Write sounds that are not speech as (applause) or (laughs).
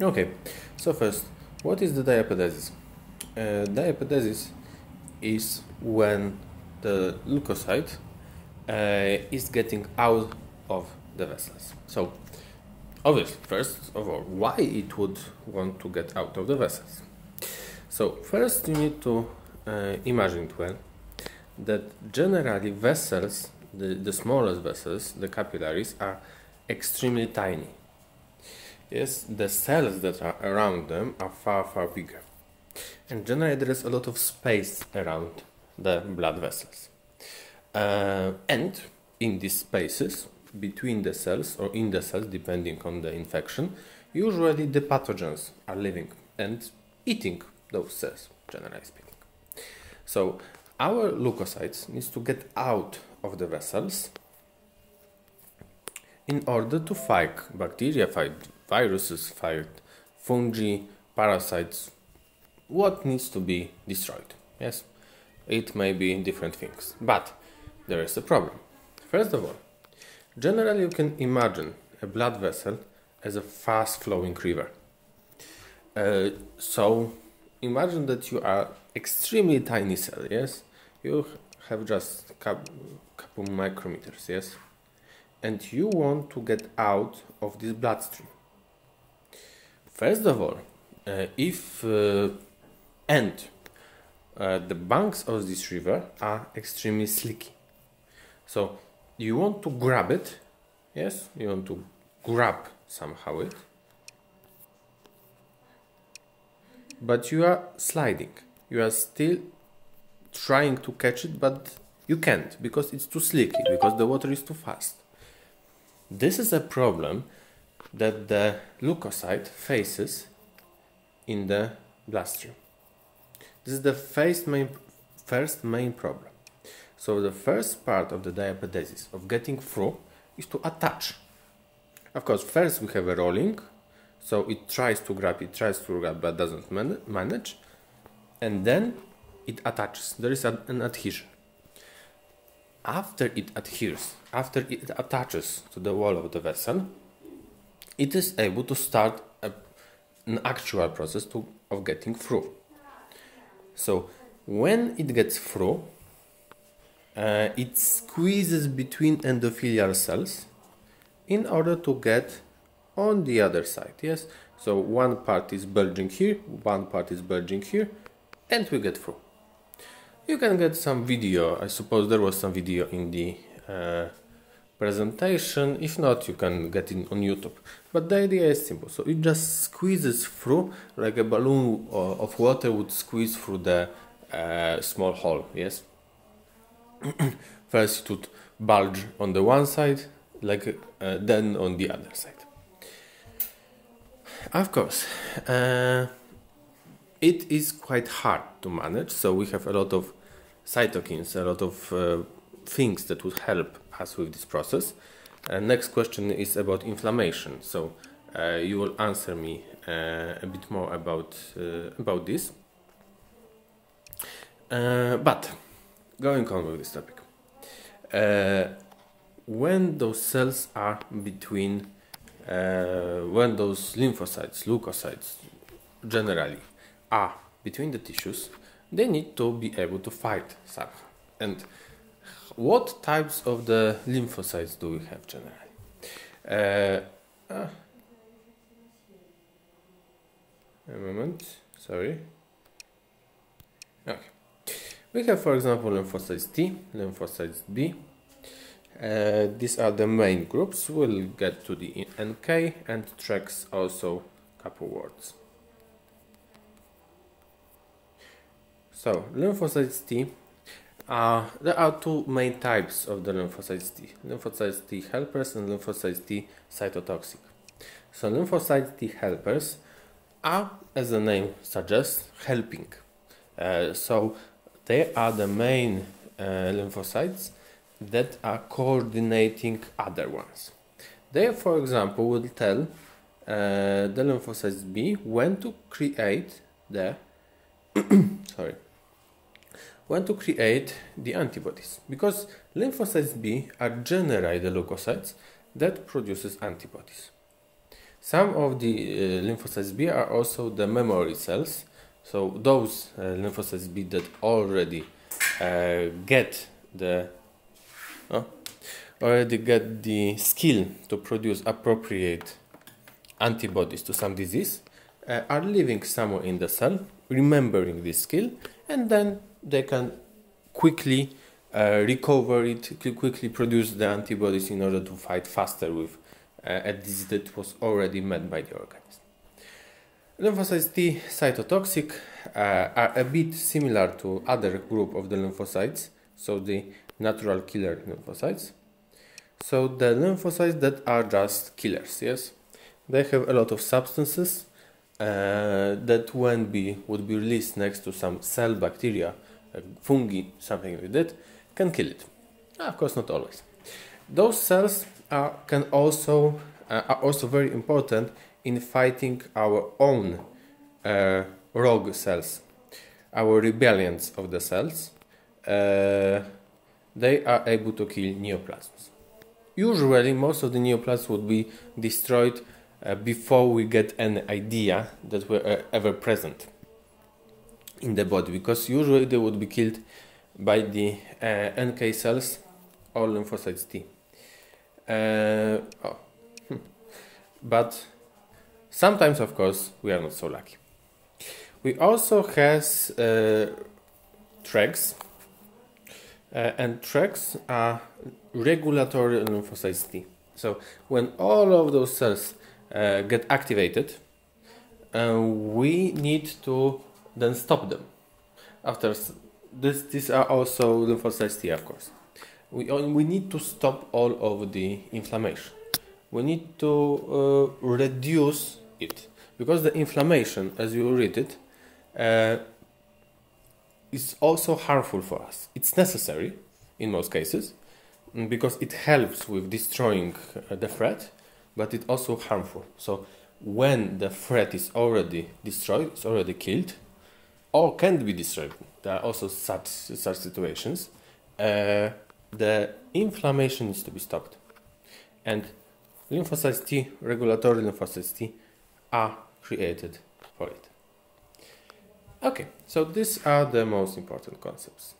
Okay, so first, what is the diapedesis? Uh, diapedesis is when the leukocyte uh, is getting out of the vessels. So, obviously, first of all, why it would want to get out of the vessels? So, first you need to uh, imagine it well that generally vessels, the, the smallest vessels, the capillaries, are extremely tiny. Yes, the cells that are around them are far, far bigger. And generally, there is a lot of space around the blood vessels. Uh, and in these spaces, between the cells or in the cells, depending on the infection, usually the pathogens are living and eating those cells, generally speaking. So, our leukocytes needs to get out of the vessels in order to fight bacteria, fight viruses, fight fungi, parasites, what needs to be destroyed. Yes, it may be different things, but there is a problem. First of all, generally you can imagine a blood vessel as a fast flowing river. Uh, so imagine that you are extremely tiny cell, yes? You have just couple, couple micrometers, yes? And you want to get out of this bloodstream. First of all, uh, if uh, and uh, the banks of this river are extremely slicky, so you want to grab it, yes, you want to grab somehow it, but you are sliding. You are still trying to catch it, but you can't because it's too slicky, because the water is too fast. This is a problem that the leukocyte faces in the bloodstream. This is the first main, first main problem. So the first part of the diapedesis of getting through is to attach. Of course, first we have a rolling, so it tries to grab, it tries to grab, but doesn't man manage, and then it attaches. There is an adhesion. After it adheres, after it attaches to the wall of the vessel, it is able to start a, an actual process to, of getting through. So when it gets through, uh, it squeezes between endothelial cells in order to get on the other side. Yes, so one part is bulging here, one part is bulging here, and we get through. You can get some video. I suppose there was some video in the uh, presentation. If not, you can get it on YouTube. But the idea is simple. So it just squeezes through like a balloon of water would squeeze through the uh, small hole. Yes. (clears throat) First it would bulge on the one side, like uh, then on the other side. Of course, uh, it is quite hard to manage. So we have a lot of cytokines, a lot of uh, things that would help with this process. Uh, next question is about inflammation. So uh, you will answer me uh, a bit more about uh, about this. But going on with this topic, when those cells are between, when those lymphocytes, leukocytes, generally are between the tissues, they need to be able to fight something. And what types of the lymphocytes do we have generally? Uh, uh, a moment, sorry. Okay. We have, for example, lymphocytes T, lymphocytes B. Uh, these are the main groups. We'll get to the NK and TREGs also couple words. So, lymphocytes T uh, there are two main types of the lymphocytes T. Lymphocytes T helpers and lymphocytes T cytotoxic. So lymphocytes T helpers are, as the name suggests, helping. Uh, so they are the main uh, lymphocytes that are coordinating other ones. They, for example, will tell uh, the lymphocytes B when to create the (coughs) sorry when to create the antibodies because lymphocytes B are generally the leukocytes that produces antibodies. Some of the uh, lymphocytes B are also the memory cells. So those uh, lymphocytes B that already uh, get the already get the skill to produce appropriate antibodies to some disease uh, are living somewhere in the cell, remembering this skill, and then they can quickly uh, recover it, quickly produce the antibodies in order to fight faster with uh, a disease that was already met by the organism. Lymphocytes T cytotoxic uh, are a bit similar to other group of the lymphocytes, so the natural killer lymphocytes. So the lymphocytes that are just killers, yes, they have a lot of substances uh, that when be would be released next to some cell bacteria, fungi, something like that, can kill it. Ah, of course, not always. Those cells are, can also uh, are also very important in fighting our own uh, rogue cells, our rebellions of the cells. Uh, they are able to kill neoplasms. Usually, most of the neoplasms would be destroyed uh, before we get an idea that were uh, ever present in the body, because usually they would be killed by the uh, NK cells or lymphocytes T. Uh, oh. (laughs) but sometimes, of course, we are not so lucky. We also has uh, TREGs, uh, and TREGs are regulatory lymphocytes T. So when all of those cells uh, get activated, uh, we need to then stop them. After this, these are also lymphocytes T, of course we, we need to stop all of the inflammation. We need to uh, reduce it because the inflammation, as you read it, uh, is also harmful for us. It's necessary in most cases mm, because it helps with destroying uh, the threat, but it's also harmful. So when the threat is already destroyed, it's already killed, or can be destroyed. There are also such such situations. Uh, the inflammation needs to be stopped. And lymphocytes T, regulatory lymphocytes T, are created for it. Okay, so these are the most important concepts.